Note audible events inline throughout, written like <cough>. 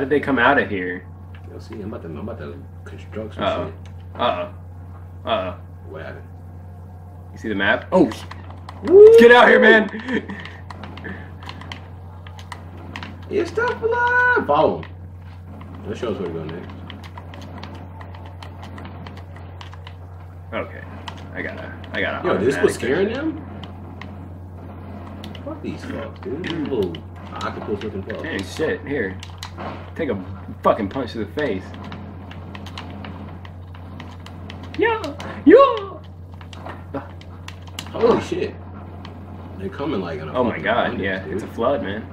How did they come out of here? You'll see. I'm about to. I'm about to construct some Uh-oh. shit. Uh oh. Uh oh. What happened? You see the map? Oh, sh- <laughs> get out here, man! It's stuff alive. Follow him. That shows where to go next. Okay, I gotta, I gotta. Yo, this was scaring them. Fuck these fucks, dude. These little octopus looking fucks. Hey, shit! Here, take a fucking punch to the face. Yeah, yeah. Holy shit. They're coming like in a Oh my god, abundance, yeah, dude. it's a flood, man.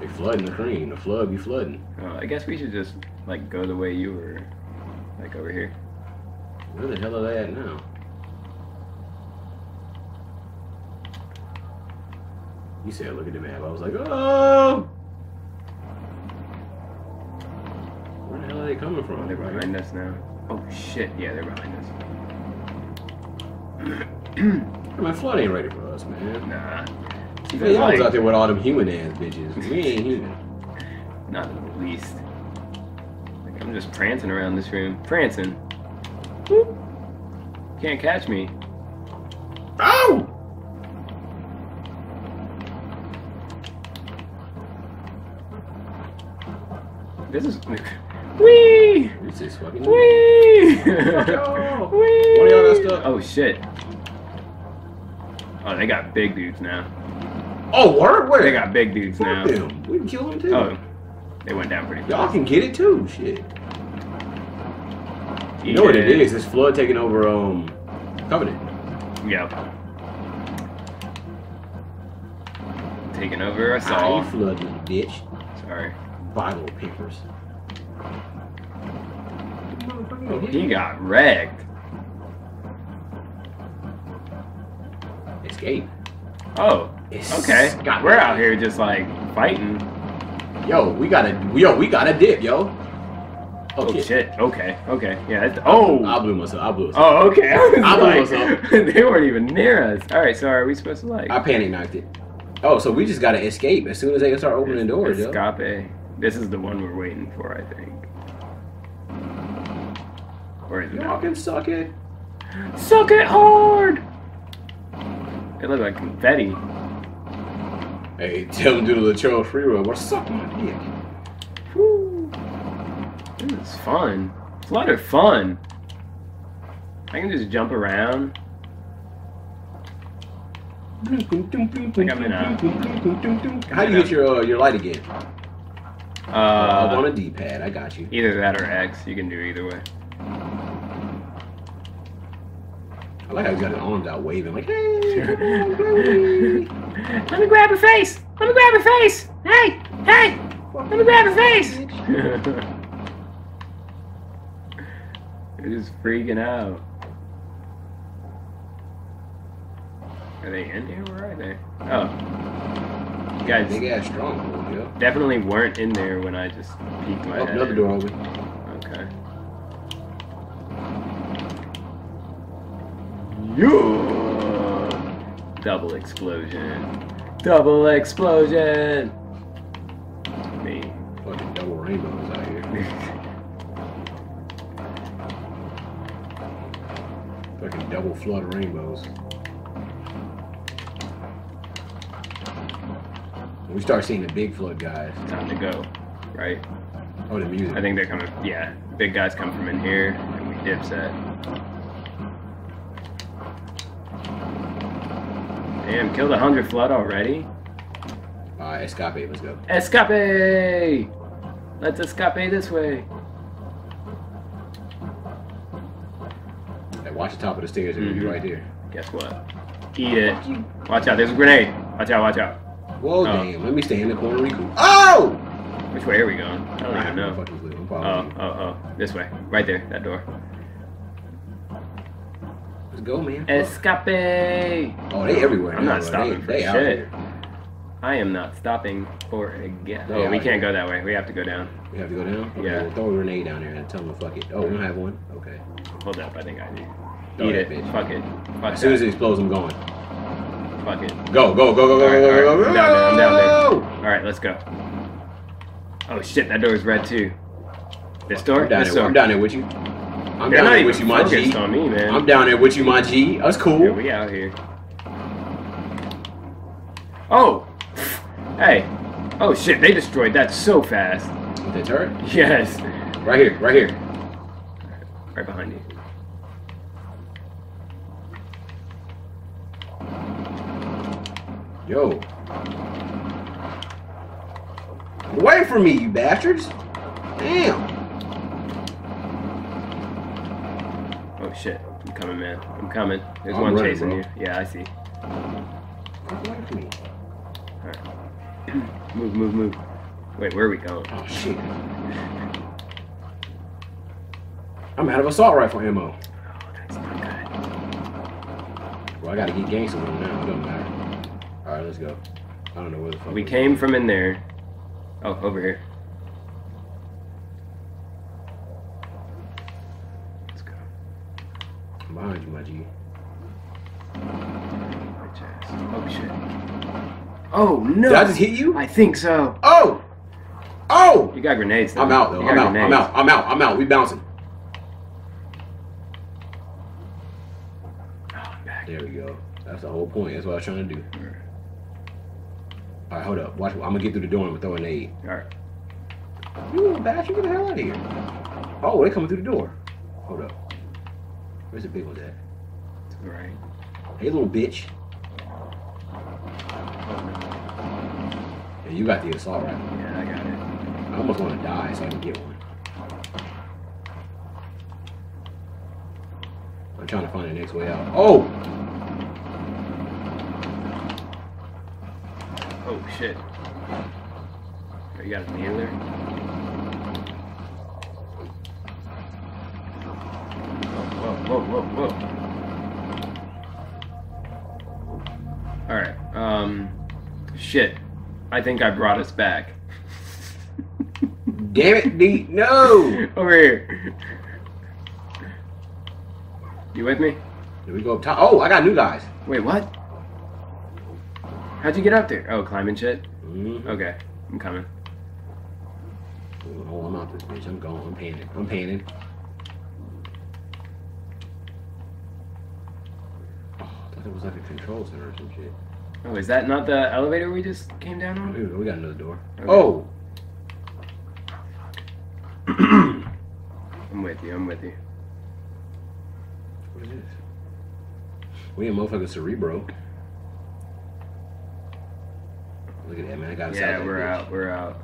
They flooding the cream. The flood be flooding. Oh, I guess we should just like go the way you were, like over here. Where the hell are they at now? You said look at the map. I was like, oh! They coming Oh, from? they're behind us now. Oh shit! Yeah, they're behind us. <clears throat> Man, flood ain't ready for us, man. Nah. Yeah, y'all was out there with all them human ass bitches. We ain't human. <laughs> Not in the least. Like I'm just prancing around this room. Prancing. Whoop. Can't catch me. Oh! This is. Wee! This is fucking. Wee! <laughs> Wee! One of y'all messed up. Oh shit. Oh, they got big dudes now. Oh, word? Where? They got big dudes Fuck now. them. We can kill them too. Oh, they went down pretty Y'all can get it too. Shit. You know what it is? It's flood taking over um Covenant. Yep. Taking over us I all. ain't flooding, bitch. Sorry. Bible papers. Oh, he got wrecked. Escape. Oh, okay. got- We're out here just like fighting. Yo, we got a yo, we got a dip, yo. Oh Okay. shit. Okay. Okay. Yeah. Oh. I blew myself. I blew myself. Oh, okay. <laughs> I blew myself. <laughs> they weren't even near us. All right. So are we supposed to like I panic knocked it. Oh, so we just gotta escape as soon as they start opening doors, yo. This is the one we're waiting for, I think. Or is it Y'all can suck it. Suck it hard. It looked like confetti. Hey, tell them to do the Latrell free roll. Or suck my dick. Woo. This is fun. It's a lot of fun. I can just jump around. Like I'm in a- How do you get your uh, your light again? Uh, Uh, on a D-pad. I got you. either that or X. You can do either way. I like how he's got his arms out waving like, hey. <laughs> Let me grab her face. Let me grab her face. Hey, hey. Let me grab her face. <laughs> They're just freaking out. Are they in here? Where are they? Oh. You guys Big ass stronghold. Definitely weren't in there when I just peeked my Oh, head. another door open. Okay. Yeah! Double explosion. Double explosion! Me. Fucking double rainbows out here. <laughs> Fucking double flood of We start seeing the big flood guys. Time to go. Right? Oh, the music. I think they're coming. Yeah. Big guys come from in here, and we dip set. Damn, killed a hundred flood already? Alright, escape. Let's go. Escape! Let's escape this way. Hey, watch the top of the stairs. It'll be Mhm. right there. Guess what? Eat it. Watch out, there's a grenade. Watch out, watch out. Whoa, Oh. damn. Let me stay in the corner. Oh! Which way are we going? I don't even know. I'm Oh, oh, oh. This way. Right there, that door. Let's go, man. Escape! Oh, they everywhere. I'm now, not bro. stopping They, for they shit. I am not stopping for a. They Oh, we can't here. go that way. We have to go down. We have to go down? Okay, Yeah. Well, throw a grenade down there and tell them to fuck it. Oh, we don't have one? Okay. Hold up, I think I do. Throw Eat it. bitch. Fuck it. Fuck As soon as it explodes, I'm going. Fuck it. Go, go, go, go, go, Alright, go, go, alright. go, I'm down there, I'm down go! Alright, let's go. Oh shit, that door is red too. This door? I'm down this there. door. I'm down there with you. I'm They're down there with you, my G. on me, man. I'm down there with you, my G. That's Yeah, cool. we out here. Oh! Hey! Oh shit, they destroyed that so fast. With that turret? Yes. Right here, right here. Right behind you. Yo. Away from me, you bastards. Damn. Oh shit. I'm coming, man. I'm coming. There's I'm one chasing bro. you. Yeah, I see. Away from me. Alright. <clears throat> move, move, move. Wait, where are we going? Oh, shit. I'm out of assault rifle ammo. Oh, that's not good. Well, I gotta get gangster with him now. It don't matter. Alright, let's go. I don't know where the fuck We came from in there. Oh, over here. Let's go. I'm behind you, my G. Oh shit. Oh no! Did I just hit you? I think so. Oh! Oh! You got grenades. Though. I'm out, though. I'm out. I'm out. I'm out. I'm out. We bouncing. Oh, I'm back. There we go. That's the whole point. That's what I was trying to do. All right, hold up. Watch. I'm gonna get through the door and throw an aid. All right. You little bastard, get the hell out of here. Oh, they coming through the door. Hold up. Where's the big one at? The right. Hey, little bitch. Yeah, you got the assault rifle. Yeah, I got it. I almost want to die so I can get one. I'm trying to find the next way out. Oh! Shit. Oh, you got a? Whoa, whoa, whoa, whoa, whoa. Alright, um. Shit. I think I brought us back. <laughs> Damn it, D. No! <laughs> Over here. You with me? Here we go up top. Oh, I got new guys. Wait, what? How'd you get up there? Oh, climbing shit? Mm-hmm. Okay, I'm coming. Oh, I'm out this bitch. I'm going. I'm panning. I'm panning. Oh, I thought it was like a control center or some shit. Oh, is that not the elevator we just came down on? Here we got another door. Okay. Oh! <clears throat> I'm with you, I'm with you. What is this? We in motherfucking Cerebro. Look at that, man. I got us Yeah, we're out, we're out.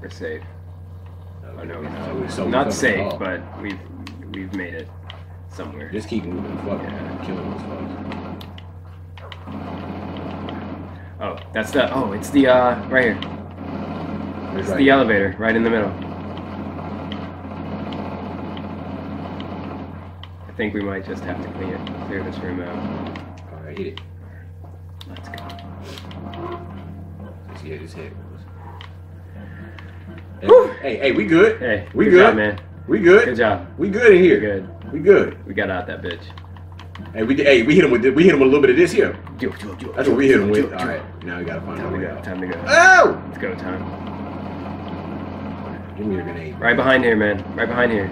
We're safe. Okay, Oh no, we're so not. so not safe, but we've we've made it somewhere. Just keep moving. Fuck Yeah. killing those fucks. Oh, that's the oh, it's the uh right here. It's right the here? elevator, right in the middle. I think we might just have to clear it, clear this room out. All right, hit it. Let's go. Let's see head goes. Hey, hey, hey, we good. Hey, we good, good, job, man. We good. Good job. We good in here. Good. We good. We got out that bitch. Hey, we did- hey, we hit him with we hit him with a little bit of this here. Do do do. That's what we hit him with. All it. now we gotta find Time to go. Time to go. Oh! Let's go, time. Give me your grenade. Right behind here, man. Right behind here.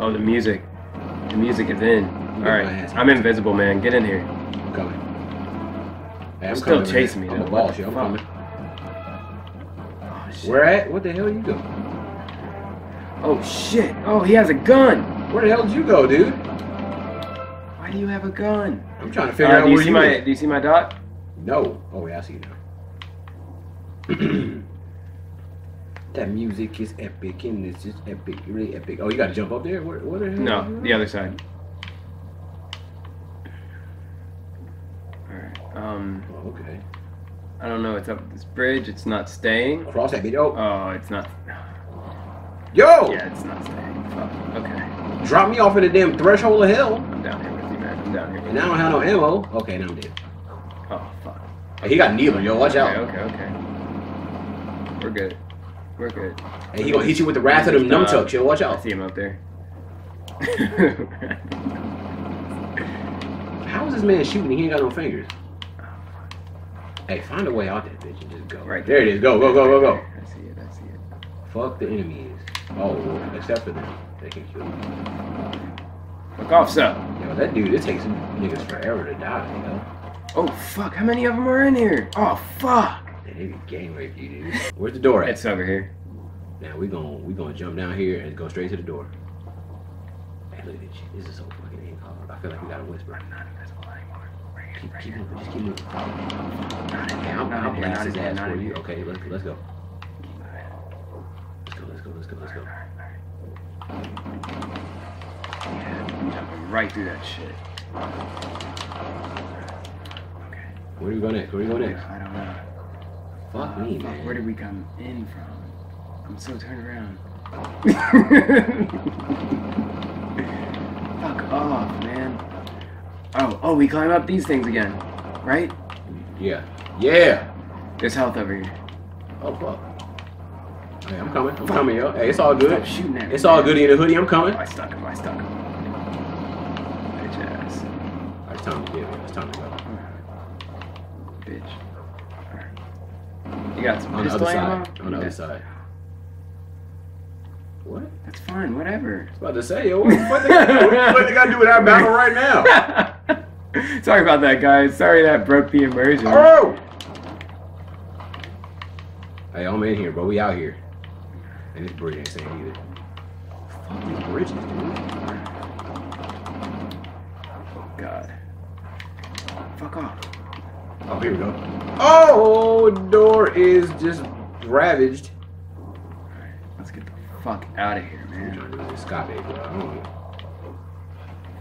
Oh, the music. The music is in. All right. I'm invisible, man. Get in here. Hey, I'm still chasing me, I'm a though. boss. I'm coming. Oh shit. Where at? What the hell are you go? Oh shit. Oh, he has a gun. Where the hell did you go, dude? Why do you have a gun? I'm trying to figure Uh, out do you where see you my? Do you see my dot? No. Oh, yeah, I see you now. <clears throat> that music is epic, and it's just epic, really epic. Oh, you got to jump up there? Where, where the hell? No, the other side. All right. Um, Oh, okay. I don't know. It's up this bridge. It's not staying. Cross that bitch. Oh, Oh, it's not. yo! Yeah, it's not staying. Fuck. Okay. Drop me off in the damn threshold of hell, I'm down here with you, man. I'm down here. and I don't have no ammo. Okay, now I'm dead. Oh fuck. Hey, he got needler, yo. Watch Okay, out. okay, okay. We're good. We're good. Hey, he gonna hit you with the wrath of them nunchucks, yo. Watch out. I see him up there. How is this man shooting? He ain't got no fingers. Hey, find a way out that bitch and just go. Right there it is. Go, go, go, go, go. I see it. I see it. Fuck the enemies. Oh, except for them. They can kill you. Fuck off, so. Yo, that dude, it takes niggas forever to die, you know? Oh fuck! How many of them are in here? Oh fuck! And they be gang rape you, dude. Where's the door at? It's over here. Now we gonna we gonna jump down here and go straight to the door. Hey, look at this shit. This is so fucking hard. I feel like we gotta whisper. I'm not invisible anymore. Just keep moving. Not in. I'll, Not in here. Not in you. Okay, let's let's go. Let's go. Let's go. Let's go. Let's go. Yeah, jumping right through that shit. Okay. Where do we go next? Where do we go next? I don't know. Fuck Uh, me, fuck, man. Where did we come in from? I'm so turned around. Fuck off, man. Oh, oh, we climb up these things again, right? Yeah. Yeah. There's health over here. Oh fuck. Hey, I'm coming. I'm coming, yo. Hey, it's all good. Stop shooting at me, It's all man. good in the hoodie. I'm coming. Oh, I stuck him. I stuck him. Bitch ass. Alright, it's time to get it. It's time to go. Bitch. Alright. You got some On the other side. On the other side. What? That's fine. Whatever. I was about to say, yo, what the fuck they got to do? What the fuck they got to do with our battle right now? <laughs> <laughs> Sorry about that, guys. Sorry that broke the immersion. Oh! Hey, I'm in here, bro. We out here. And this bridge ain't saying either. Fuck these bridges, dude. Oh, God. Fuck off. Oh, here we go. Oh, door is just ravaged. Alright, let's get the fuck out of here, I'm man. trying to do this Scott bait, bro. I don't know.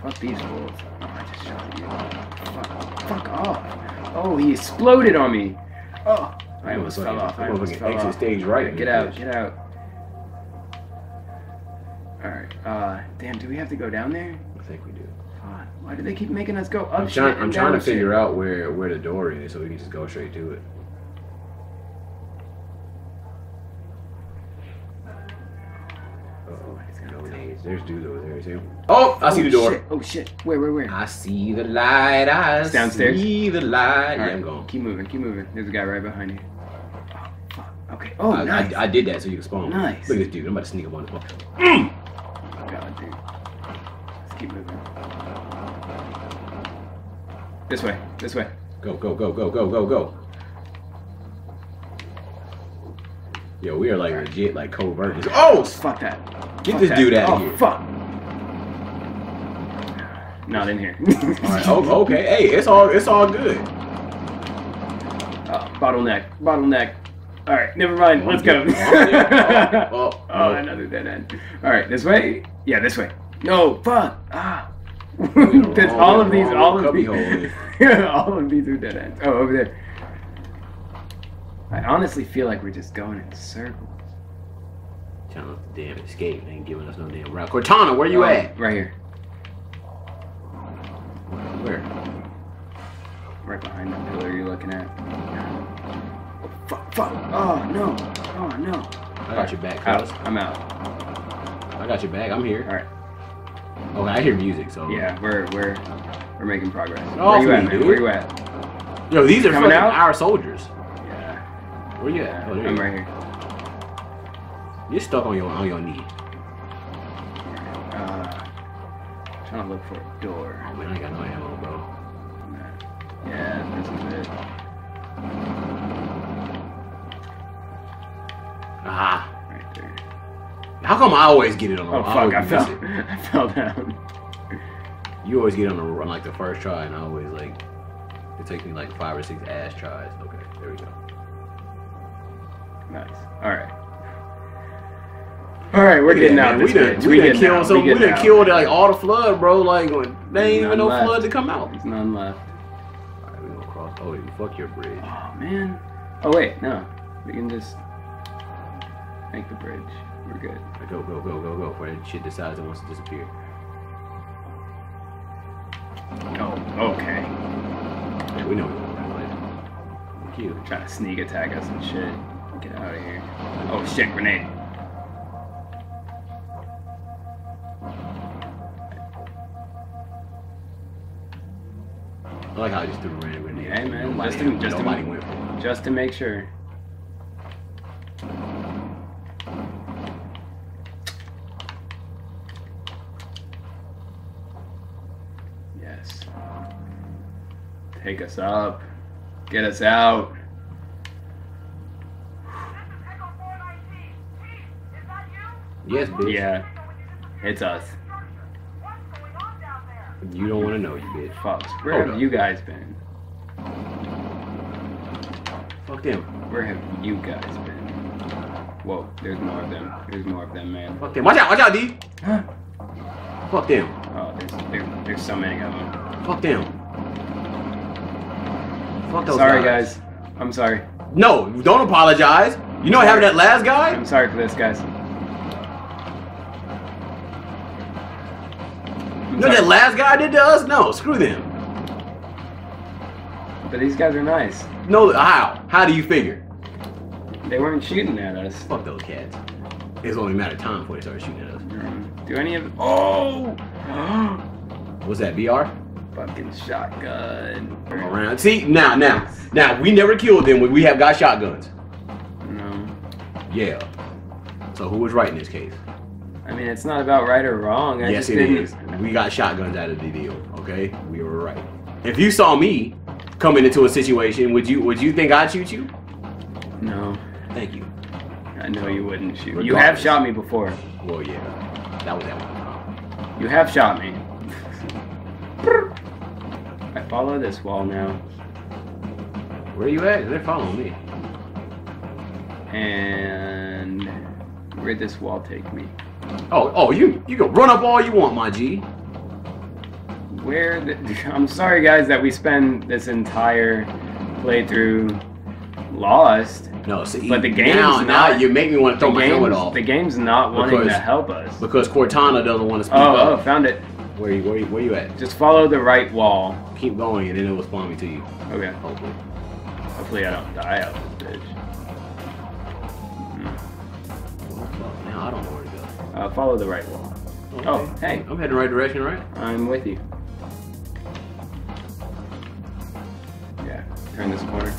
Fuck these fools. Oh, I just shot you. Fuck, fuck off. Oh, he exploded on me. Oh, I almost fell off. I almost fell off. stage right. Get out, get out. Alright, uh, damn, do we have to go down there? I think we do. God, why do they keep making us go up I'm shit trying. I'm trying to shit? figure out where where the door is, so we can just go straight to it. There's dude over there too. Oh, I see Oh, the door. Oh, shit. Oh shit. Where, where, where? I see the light. I It's downstairs? see the light. All Yeah, right, I'm going. Keep moving, keep moving. There's a guy right behind you. Oh, fuck. Okay. Oh, I, nice. I, I did that so you can spawn. Nice. Look at this dude. I'm about to sneak up on this mm. one. Oh, God, dude. Let's keep moving. This way. This way. Go, go, go, go, go, go, go. Yo, we are like legit, like covert. Oh, oh, Fuck that. Get this dude outta oh, here. fuck. Not in here. Right. Oh, okay. Hey, it's all it's all good. Oh, bottleneck. Bottleneck. All right, never mind. Oh, Let's go. yeah. <laughs> Oh, oh, oh, no. another dead end. All right, this way. Yeah, this way. No, fuck. Ah. <laughs> That's all of these. All of these. <laughs> all of these are dead ends. Oh, over there. I honestly feel like we're just going in circles. Telling us the damn escape ain't giving us no damn route. Cortana, where you Oh, at? Right here. Where? Right behind that pillar you're looking at. Oh, fuck, fuck. Oh, no. Oh, no. I got your back, cuz. I'm out. I got your back. I'm here. All right. Okay, I hear music, so Yeah, we're we're we're making progress. Oh, Where you at, man? dude. Where you at? Yo, these are fucking out? our soldiers. Yeah. Where you at? Oh, I'm you right here. You're stuck on your on your knee. Uh, trying to look for a door. Oh man, I ain't got no ammo, bro. Yeah, this is it. Ah, Right there. how come I always get it on? the- Oh fuck! I fell. it? <laughs> I fell down. You always get on the on like the first try, and I always like it takes me like five or six ass tries. Okay, there we go. Nice. All right. All right, we're getting out man. this We done, we done killed some. We done killed like all the flood, bro. Like there ain't even no left. flood to come out. There's none left. All right, we gonna cross. Oh, you fuck your bridge. Oh man. Oh wait, no. We can just make the bridge. We're good. Go go go go go before that shit decides it wants to disappear. Oh, okay. Yeah, we know we that way. Thank you. Trying to sneak attack us and shit. Get out of here. Oh shit, grenade. I like how I just threw a random grenade. Hey, man, nobody, just to- just to- went for it. just to make sure. Yes. Take us up. Get us out. Yes, bitch. Yeah, it's us. You don't want to know, you bitch. Fucks. Where Hold have up. you guys been? Fuck them. Where have you guys been? Whoa, there's more of them. There's more of them, man. Fuck them. Watch out, watch out, D. Huh? Fuck them. Oh, there's there, there's so many of them. Fuck them. Fuck those Sorry, guys. I'm sorry. No, don't apologize. You know what happened to that last guy? I'm sorry for this, guys. You know that last guy did to us? No, screw them. But these guys are nice. No, how? How do you figure? They weren't shooting at us. Fuck those cats. It's only a matter of time before they start shooting at us. Mm. Do any of Oh! <gasps> What's that, VR? Fucking shotgun. Around. See, now, now, now, we never killed them when we have got shotguns. No. Yeah. So who was right in this case? I mean, it's not about right or wrong. I yes, just it didn't. is. We got shotguns out of the deal. Okay, we were right. If you saw me coming into a situation, would you would you think I'd shoot you? No. Thank you. I know you wouldn't shoot. You have shot me before. Well, yeah, that was that one. You have shot me. I follow this wall now. Where are you at? They're following me. And where'd this wall take me? Oh, oh, you you can run up all you want, my G. Where the, <laughs> I'm sorry guys that we spend this entire playthrough lost. No, see, But the game's now, now not- you make me want to The throw my helmet off the game's not wanting to Because- help us. because Cortana doesn't want to speak Oh, oh, found it. Where you where you, where you at? Just follow the right wall. Keep going, and then it will spawn me to you. Okay. Hopefully. Hopefully I don't die out of this bitch. Hmm. Well, fuck, Now I don't know to. Uh, follow the right wall. Okay. Oh, hey. I'm heading the right direction, right? I'm with you. Yeah. Turn this corner.